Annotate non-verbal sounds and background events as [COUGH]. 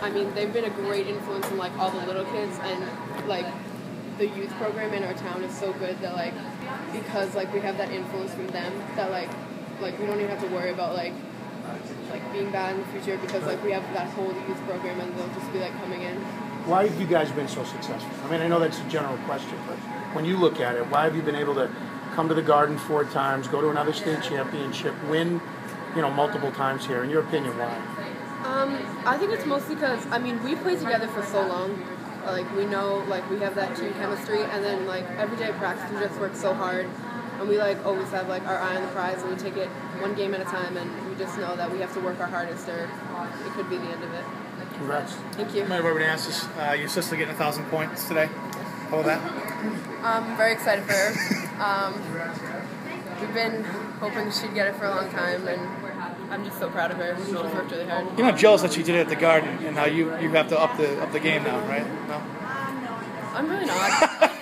I mean, they've been a great influence on like all the little kids and like the youth program in our town is so good that like because like we have that influence from them that like like we don't even have to worry about like like being bad in the future because like we have that whole youth program and they'll just be like coming in. Why have you guys been so successful? I mean, I know that's a general question, but when you look at it, why have you been able to come to the Garden four times, go to another state championship, win, you know, multiple times here? In your opinion, why? Um, I think it's mostly because I mean we play together for so long. Like we know, like we have that team chemistry, and then like every day at practice we just work so hard, and we like always have like our eye on the prize, and we take it one game at a time, and we just know that we have to work our hardest, or it could be the end of it. Congrats. Thank you. Everybody asks uh, your sister getting a thousand points today. How about that? I'm very excited for her. Um, we've been hoping she'd get it for a long time, and I'm just so proud of her. She's worked really hard. You're not jealous that she did it at the Garden, and how you you have to up the up the game now, right? No. I'm really not. [LAUGHS]